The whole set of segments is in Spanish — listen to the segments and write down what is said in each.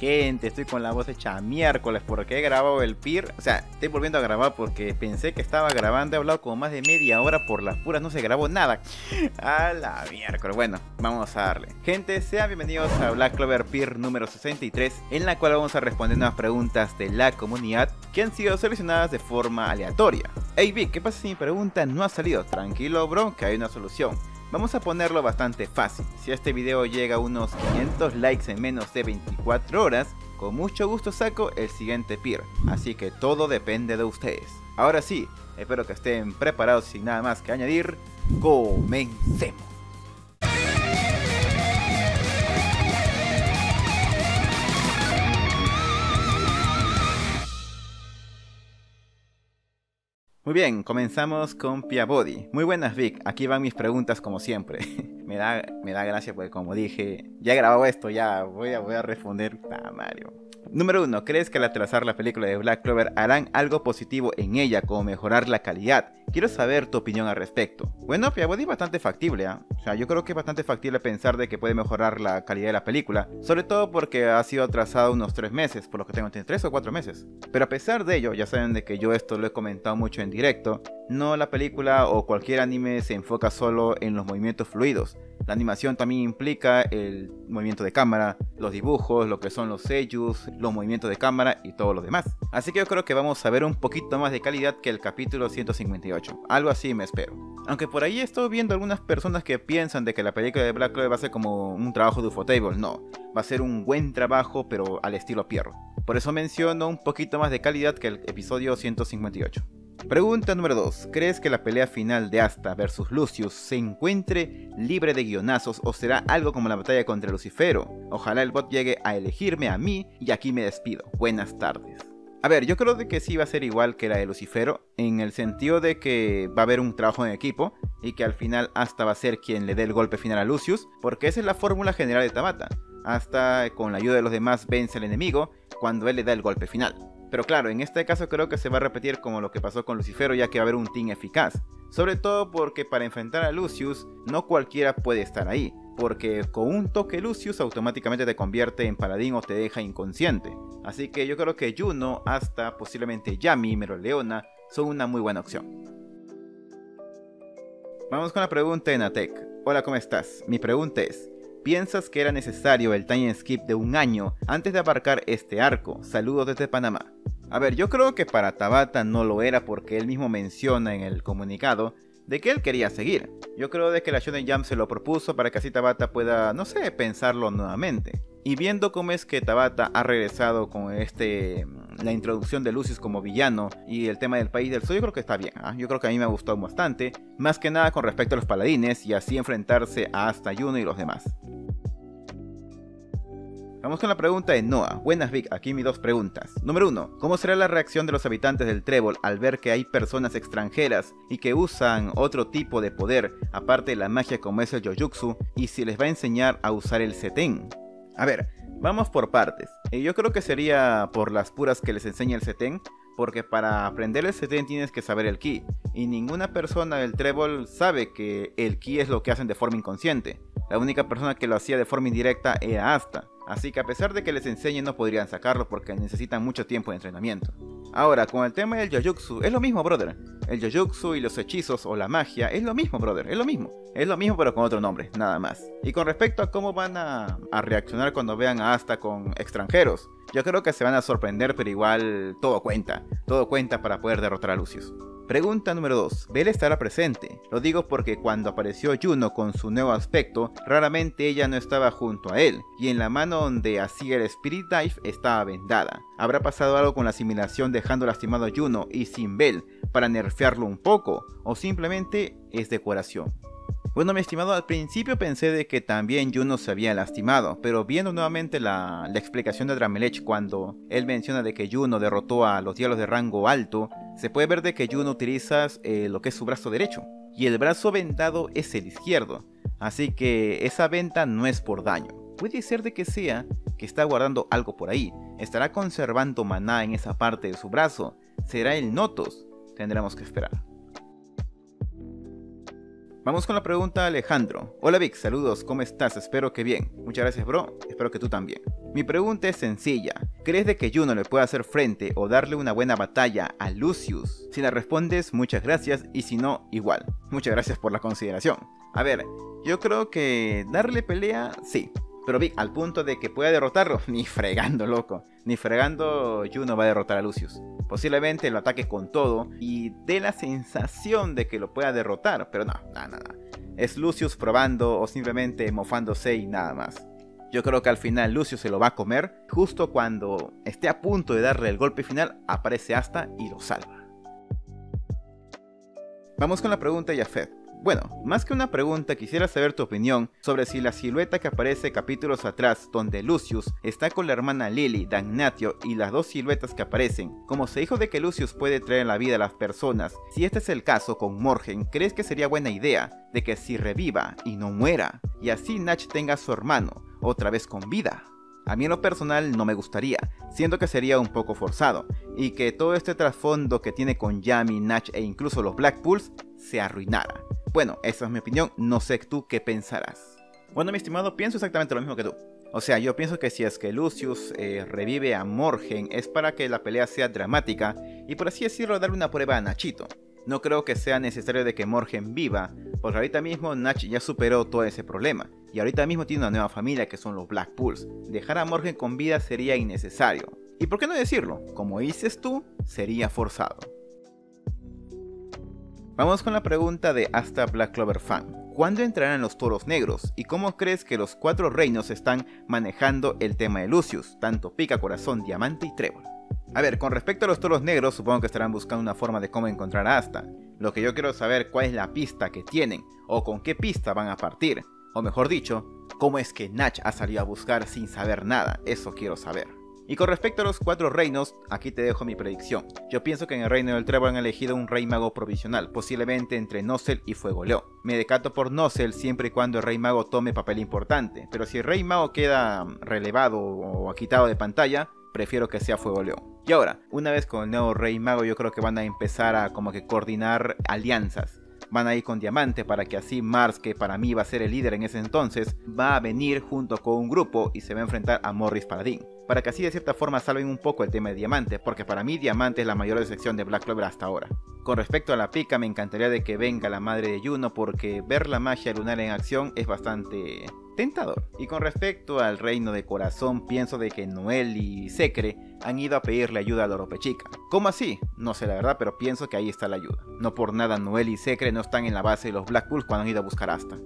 Gente, estoy con la voz hecha miércoles porque he grabado el PIR. O sea, estoy volviendo a grabar porque pensé que estaba grabando. He hablado como más de media hora por las puras, no se grabó nada. A la miércoles. Bueno, vamos a darle. Gente, sean bienvenidos a Black Clover PIR número 63, en la cual vamos a responder unas preguntas de la comunidad que han sido seleccionadas de forma aleatoria. Hey Vic, ¿qué pasa si mi pregunta no ha salido? Tranquilo, bro, que hay una solución. Vamos a ponerlo bastante fácil. Si este video llega a unos 500 likes en menos de 24 horas, con mucho gusto saco el siguiente peer. Así que todo depende de ustedes. Ahora sí, espero que estén preparados sin nada más que añadir. Comencemos. Muy bien, comenzamos con Pia Body. Muy buenas Vic, aquí van mis preguntas como siempre. me, da, me da gracia porque como dije, ya he grabado esto, ya voy a, voy a responder a Mario. Número 1. ¿Crees que al atrasar la película de Black Clover harán algo positivo en ella como mejorar la calidad? Quiero saber tu opinión al respecto. Bueno, Piabody es bastante factible, ¿eh? O sea, yo creo que es bastante factible pensar de que puede mejorar la calidad de la película, sobre todo porque ha sido atrasada unos 3 meses, por lo que tengo entre 3 o 4 meses. Pero a pesar de ello, ya saben de que yo esto lo he comentado mucho en directo, no la película o cualquier anime se enfoca solo en los movimientos fluidos, la animación también implica el movimiento de cámara, los dibujos, lo que son los sellos, los movimientos de cámara y todo lo demás. Así que yo creo que vamos a ver un poquito más de calidad que el capítulo 158. Algo así me espero. Aunque por ahí estoy viendo algunas personas que piensan de que la película de Black Clover va a ser como un trabajo de Ufotable. No, va a ser un buen trabajo pero al estilo Pierro. Por eso menciono un poquito más de calidad que el episodio 158. Pregunta número 2. ¿Crees que la pelea final de Asta versus Lucius se encuentre libre de guionazos o será algo como la batalla contra Lucifero? Ojalá el bot llegue a elegirme a mí y aquí me despido. Buenas tardes. A ver, yo creo de que sí va a ser igual que la de Lucifero, en el sentido de que va a haber un trabajo en equipo y que al final Asta va a ser quien le dé el golpe final a Lucius, porque esa es la fórmula general de Tabata. Asta, con la ayuda de los demás, vence al enemigo cuando él le da el golpe final. Pero claro, en este caso creo que se va a repetir como lo que pasó con Lucifero, ya que va a haber un team eficaz. Sobre todo porque para enfrentar a Lucius, no cualquiera puede estar ahí, porque con un toque Lucius automáticamente te convierte en paladín o te deja inconsciente. Así que yo creo que Juno, hasta posiblemente Yami, Meroleona, son una muy buena opción. Vamos con la pregunta de Natek. Hola, ¿cómo estás? Mi pregunta es, ¿Piensas que era necesario el time skip de un año antes de abarcar este arco? Saludos desde Panamá. A ver, yo creo que para Tabata no lo era porque él mismo menciona en el comunicado de que él quería seguir. Yo creo de que la Shonen Jam se lo propuso para que así Tabata pueda, no sé, pensarlo nuevamente. Y viendo cómo es que Tabata ha regresado con este mm, la introducción de Lucius como villano y el tema del país del sol, yo creo que está bien. ¿ah? Yo creo que a mí me ha gustado bastante, más que nada con respecto a los paladines y así enfrentarse a Asta Juno y los demás. Vamos con la pregunta de Noah. Buenas Vic, aquí mis dos preguntas. Número 1. ¿Cómo será la reacción de los habitantes del Trébol al ver que hay personas extranjeras y que usan otro tipo de poder, aparte de la magia como es el Jojutsu, y si les va a enseñar a usar el Seten? A ver, vamos por partes. Yo creo que sería por las puras que les enseña el Seten, porque para aprender el Seten tienes que saber el Ki, y ninguna persona del Trébol sabe que el Ki es lo que hacen de forma inconsciente. La única persona que lo hacía de forma indirecta era Asta. Así que a pesar de que les enseñen no podrían sacarlo porque necesitan mucho tiempo de entrenamiento. Ahora, con el tema del Jojutsu, es lo mismo, brother. El Jojutsu y los hechizos o la magia es lo mismo, brother, es lo mismo. Es lo mismo pero con otro nombre, nada más. Y con respecto a cómo van a, a reaccionar cuando vean a Asta con extranjeros, yo creo que se van a sorprender, pero igual todo cuenta. Todo cuenta para poder derrotar a Lucius. Pregunta número 2. Bell estará presente. Lo digo porque cuando apareció Juno con su nuevo aspecto, raramente ella no estaba junto a él, y en la mano donde hacía el Spirit Dive estaba vendada. ¿Habrá pasado algo con la asimilación dejando lastimado a Juno y sin Bell para nerfearlo un poco? ¿O simplemente es decoración? Bueno, mi estimado, al principio pensé de que también Juno se había lastimado, pero viendo nuevamente la, explicación de Dramelech cuando él menciona de que Juno derrotó a los diablos de rango alto, se puede ver de que Juno utiliza eh, lo que es su brazo derecho, y el brazo vendado es el izquierdo, así que esa venta no es por daño. Puede ser de que sea que está guardando algo por ahí, estará conservando maná en esa parte de su brazo, será el Notos, tendremos que esperar. Vamos con la pregunta Alejandro. Hola Vic, saludos, ¿cómo estás? Espero que bien. Muchas gracias bro, espero que tú también. Mi pregunta es sencilla. ¿Crees de que Juno le puede hacer frente o darle una buena batalla a Lucius? Si la respondes, muchas gracias y si no, igual. Muchas gracias por la consideración. A ver, yo creo que darle pelea, sí. Pero vi, al punto de que pueda derrotarlo, ni fregando, loco. Ni fregando, Juno va a derrotar a Lucius. Posiblemente lo ataque con todo y dé la sensación de que lo pueda derrotar, pero no, nada, nada. Es Lucius probando o simplemente mofándose y nada más. Yo creo que al final Lucius se lo va a comer. Justo cuando esté a punto de darle el golpe final, aparece Asta y lo salva. Vamos con la pregunta de Jafet. Bueno, más que una pregunta, quisiera saber tu opinión sobre si la silueta que aparece capítulos atrás, donde Lucius está con la hermana Lily, Dagnatio y las dos siluetas que aparecen, como se dijo de que Lucius puede traer la vida a las personas, si este es el caso con Morgen, ¿crees que sería buena idea de que si reviva y no muera, y así Natch tenga a su hermano otra vez con vida? A mí en lo personal no me gustaría, siendo que sería un poco forzado, y que todo este trasfondo que tiene con Yami, Natch e incluso los Blackpools se arruinara. Bueno, esa es mi opinión, no sé tú qué pensarás. Bueno, mi estimado, pienso exactamente lo mismo que tú. O sea, yo pienso que si es que Lucius eh, revive a Morgen es para que la pelea sea dramática y por así decirlo darle una prueba a Nachito. No creo que sea necesario de que Morgen viva, porque ahorita mismo Nach ya superó todo ese problema, y ahorita mismo tiene una nueva familia que son los Blackpools. Dejar a Morgen con vida sería innecesario. ¿Y por qué no decirlo? Como dices tú, sería forzado. Vamos con la pregunta de Hasta Black Clover Fan. ¿Cuándo entrarán los toros negros? ¿Y cómo crees que los cuatro reinos están manejando el tema de Lucius, tanto Pica, Corazón, Diamante y Trébol? A ver, con respecto a los toros negros, supongo que estarán buscando una forma de cómo encontrar a Asta. Lo que yo quiero saber cuál es la pista que tienen, o con qué pista van a partir. O mejor dicho, cómo es que Natch ha salido a buscar sin saber nada, eso quiero saber. Y con respecto a los cuatro reinos, aquí te dejo mi predicción. Yo pienso que en el reino del Trevo han elegido un rey mago provisional, posiblemente entre Nozel y Fuego Leo. Me decato por Nozel siempre y cuando el rey mago tome papel importante, pero si el rey mago queda relevado o quitado de pantalla, prefiero que sea Fuego Leo. Y ahora, una vez con el nuevo rey mago, yo creo que van a empezar a como que coordinar alianzas van a ir con Diamante para que así Mars, que para mí va a ser el líder en ese entonces, va a venir junto con un grupo y se va a enfrentar a Morris Paladin. Para que así de cierta forma salven un poco el tema de Diamante, porque para mí Diamante es la mayor decepción de Black Clover hasta ahora. Con respecto a la pica, me encantaría de que venga la madre de Juno porque ver la magia lunar en acción es bastante tentador. Y con respecto al reino de corazón, pienso de que Noel y Secre han ido a pedirle ayuda a Loropechica. ¿Cómo así? No sé la verdad, pero pienso que ahí está la ayuda. No por nada Noel y Secre no están en la base de los Black Bulls cuando han ido a buscar Asta.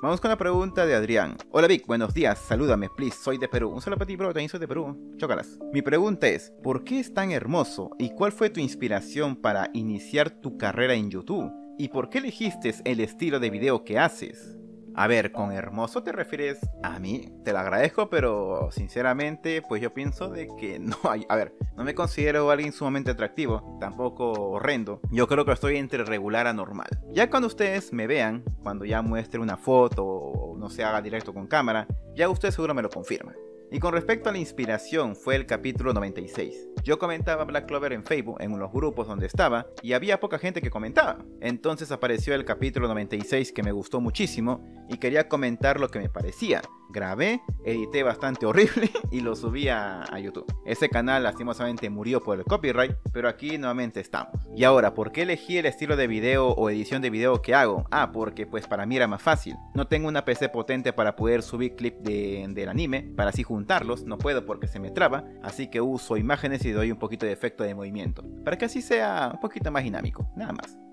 Vamos con la pregunta de Adrián. Hola Vic, buenos días, salúdame, please, soy de Perú. Un saludo para ti, bro, también soy de Perú. Chócalas. Mi pregunta es, ¿por qué es tan hermoso y cuál fue tu inspiración para iniciar tu carrera en YouTube? ¿Y por qué elegiste el estilo de video que haces? A ver, con hermoso te refieres a mí, te lo agradezco, pero sinceramente, pues yo pienso de que no hay. A ver, no me considero alguien sumamente atractivo, tampoco horrendo. Yo creo que estoy entre regular a normal. Ya cuando ustedes me vean, cuando ya muestre una foto o no se haga directo con cámara, ya usted seguro me lo confirma. Y con respecto a la inspiración, fue el capítulo 96. Yo comentaba Black Clover en Facebook, en los grupos donde estaba, y había poca gente que comentaba. Entonces apareció el capítulo 96 que me gustó muchísimo y quería comentar lo que me parecía grabé, edité bastante horrible y lo subí a, YouTube. Ese canal lastimosamente murió por el copyright, pero aquí nuevamente estamos. Y ahora, ¿por qué elegí el estilo de video o edición de video que hago? Ah, porque pues para mí era más fácil. No tengo una PC potente para poder subir clip de, del anime, para así juntarlos, no puedo porque se me traba, así que uso imágenes y doy un poquito de efecto de movimiento, para que así sea un poquito más dinámico, nada más.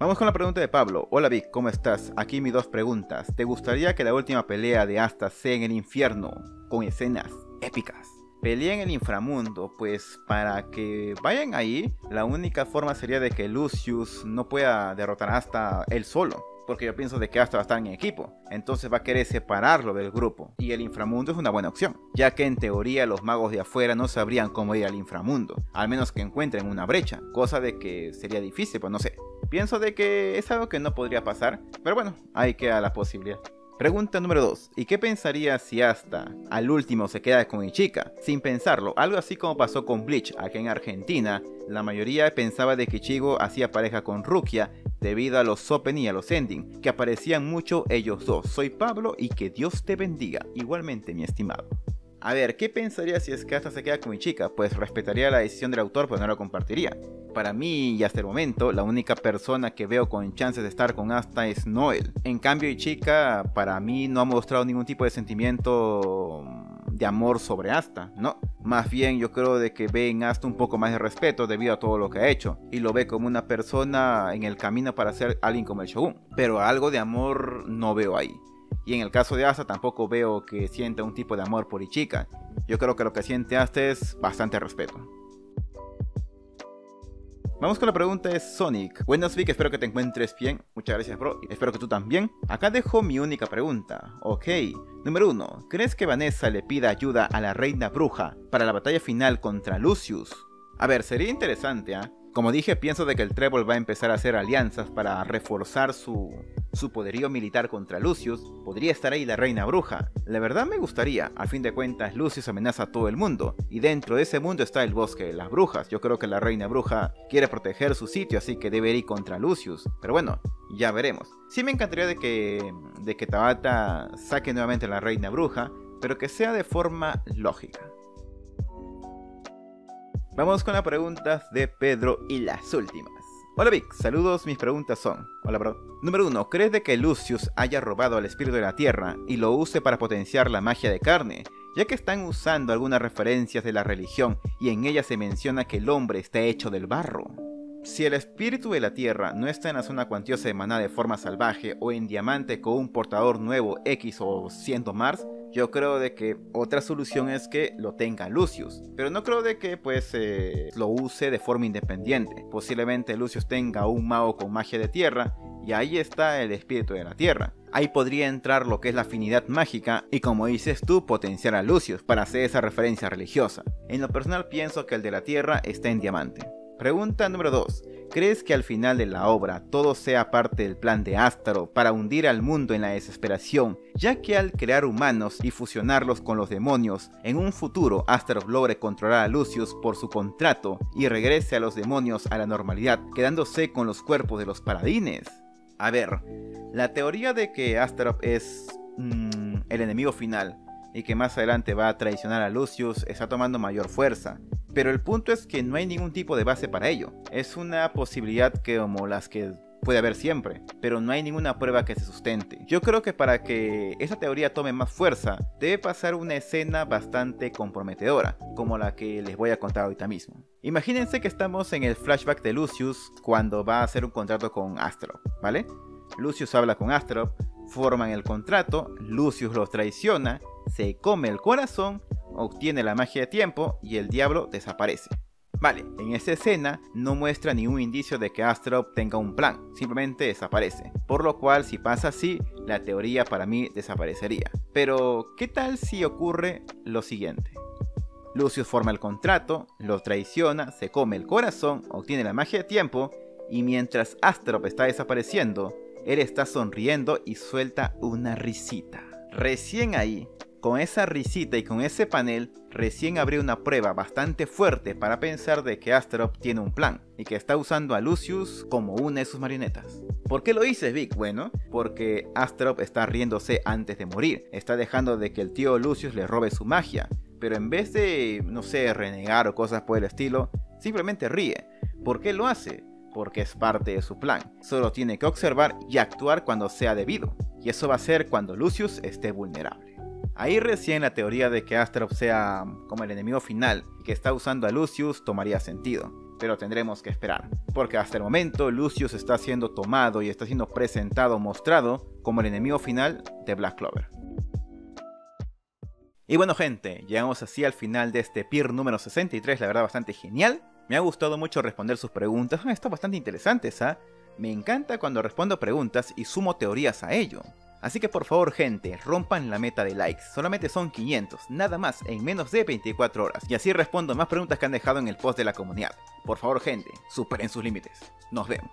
Vamos con la pregunta de Pablo. Hola Vic, ¿cómo estás? Aquí mis dos preguntas. ¿Te gustaría que la última pelea de Asta sea en el infierno, con escenas épicas? Pelea en el inframundo, pues para que vayan ahí, la única forma sería de que Lucius no pueda derrotar a Asta él solo porque yo pienso de que Asta va a estar en equipo, entonces va a querer separarlo del grupo, y el inframundo es una buena opción, ya que en teoría los magos de afuera no sabrían cómo ir al inframundo, al menos que encuentren una brecha, cosa de que sería difícil, pues no sé. Pienso de que es algo que no podría pasar, pero bueno, ahí queda la posibilidad. Pregunta número 2. ¿Y qué pensaría si hasta al último se queda con Ichika? Sin pensarlo, algo así como pasó con Bleach aquí en Argentina, la mayoría pensaba de que Ichigo hacía pareja con Rukia debido a los opening y a los ending, que aparecían mucho ellos dos. Soy Pablo y que Dios te bendiga. Igualmente, mi estimado. A ver, ¿qué pensaría si es que hasta se queda con mi chica? Pues respetaría la decisión del autor, pero no la compartiría. Para mí, y hasta el momento, la única persona que veo con chances de estar con Asta es Noel. En cambio, y chica, para mí no ha mostrado ningún tipo de sentimiento de amor sobre Asta, no. Más bien yo creo de que ve en Asta un poco más de respeto debido a todo lo que ha hecho y lo ve como una persona en el camino para ser alguien como el Shogun. Pero algo de amor no veo ahí. Y en el caso de Asta tampoco veo que sienta un tipo de amor por Ichika. Yo creo que lo que siente Asta es bastante respeto. Vamos con la pregunta de Sonic. Buenas Vic, espero que te encuentres bien. Muchas gracias bro, espero que tú también. Acá dejo mi única pregunta. Ok, número 1. ¿Crees que Vanessa le pida ayuda a la reina bruja para la batalla final contra Lucius? A ver, sería interesante, ¿ah? Como dije, pienso de que el Trébol va a empezar a hacer alianzas para reforzar su, su poderío militar contra Lucius. Podría estar ahí la reina bruja. La verdad me gustaría, a fin de cuentas Lucius amenaza a todo el mundo, y dentro de ese mundo está el bosque de las brujas. Yo creo que la reina bruja quiere proteger su sitio, así que debe ir contra Lucius. Pero bueno, ya veremos. Sí me encantaría de que, de que Tabata saque nuevamente a la reina bruja, pero que sea de forma lógica. Vamos con las preguntas de Pedro y las últimas. Hola Vic, saludos, mis preguntas son... Hola bro. Número 1. ¿Crees de que Lucius haya robado al espíritu de la tierra y lo use para potenciar la magia de carne? Ya que están usando algunas referencias de la religión y en ellas se menciona que el hombre está hecho del barro. Si el espíritu de la Tierra no está en la zona cuantiosa de Maná de forma salvaje o en diamante con un portador nuevo X o siendo Mars, yo creo de que otra solución es que lo tenga Lucius, pero no creo de que pues eh, lo use de forma independiente. Posiblemente Lucius tenga un mago con magia de tierra y ahí está el espíritu de la tierra. Ahí podría entrar lo que es la afinidad mágica y como dices tú, potenciar a Lucius para hacer esa referencia religiosa. En lo personal pienso que el de la tierra está en diamante. Pregunta número 2. ¿Crees que al final de la obra todo sea parte del plan de Astaroth para hundir al mundo en la desesperación, ya que al crear humanos y fusionarlos con los demonios, en un futuro Astaroth logre controlar a Lucius por su contrato y regrese a los demonios a la normalidad, quedándose con los cuerpos de los paladines? A ver, la teoría de que Astaroth es mm, el enemigo final y que más adelante va a traicionar a Lucius está tomando mayor fuerza, pero el punto es que no hay ningún tipo de base para ello. Es una posibilidad que como las que puede haber siempre, pero no hay ninguna prueba que se sustente. Yo creo que para que esa teoría tome más fuerza, debe pasar una escena bastante comprometedora, como la que les voy a contar ahorita mismo. Imagínense que estamos en el flashback de Lucius cuando va a hacer un contrato con Astro, ¿vale? Lucius habla con Astro, forman el contrato, Lucius los traiciona, se come el corazón obtiene la magia de tiempo y el diablo desaparece. Vale, en esta escena no muestra ningún indicio de que Astrop tenga un plan, simplemente desaparece. Por lo cual, si pasa así, la teoría para mí desaparecería. Pero, ¿qué tal si ocurre lo siguiente? Lucius forma el contrato, lo traiciona, se come el corazón, obtiene la magia de tiempo, y mientras Astrop está desapareciendo, él está sonriendo y suelta una risita. Recién ahí, con esa risita y con ese panel, recién abrió una prueba bastante fuerte para pensar de que Astrop tiene un plan y que está usando a Lucius como una de sus marionetas. ¿Por qué lo dices, Vic? Bueno, porque Astrop está riéndose antes de morir, está dejando de que el tío Lucius le robe su magia, pero en vez de, no sé, renegar o cosas por el estilo, simplemente ríe. ¿Por qué lo hace? Porque es parte de su plan. Solo tiene que observar y actuar cuando sea debido. Y eso va a ser cuando Lucius esté vulnerable. Ahí recién la teoría de que Astrop sea como el enemigo final y que está usando a Lucius tomaría sentido. Pero tendremos que esperar, porque hasta el momento Lucius está siendo tomado y está siendo presentado, mostrado como el enemigo final de Black Clover. Y bueno gente, llegamos así al final de este PIR número 63, la verdad bastante genial. Me ha gustado mucho responder sus preguntas, han estado bastante interesantes, ¿ah? Me encanta cuando respondo preguntas y sumo teorías a ello. Así que por favor gente, rompan la meta de likes, solamente son 500, nada más, en menos de 24 horas, y así respondo más preguntas que han dejado en el post de la comunidad. Por favor gente, superen sus límites. Nos vemos.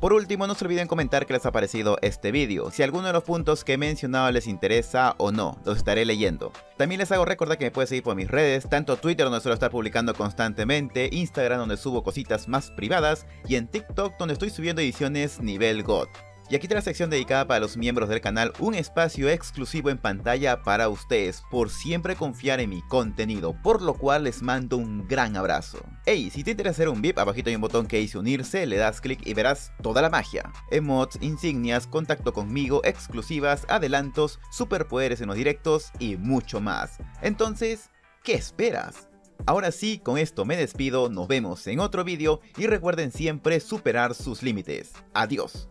Por último, no se olviden comentar qué les ha parecido este vídeo, si alguno de los puntos que he mencionado les interesa o no, los estaré leyendo. También les hago recordar que me pueden seguir por mis redes, tanto Twitter donde suelo estar publicando constantemente, Instagram donde subo cositas más privadas y en TikTok donde estoy subiendo ediciones nivel God. Y aquí está la sección dedicada para los miembros del canal, un espacio exclusivo en pantalla para ustedes, por siempre confiar en mi contenido, por lo cual les mando un gran abrazo. Hey, si te interesa ser un VIP, abajito hay un botón que dice unirse, le das clic y verás toda la magia. Emotes, insignias, contacto conmigo, exclusivas, adelantos, superpoderes en los directos y mucho más. Entonces, ¿qué esperas? Ahora sí, con esto me despido, nos vemos en otro vídeo y recuerden siempre superar sus límites. Adiós.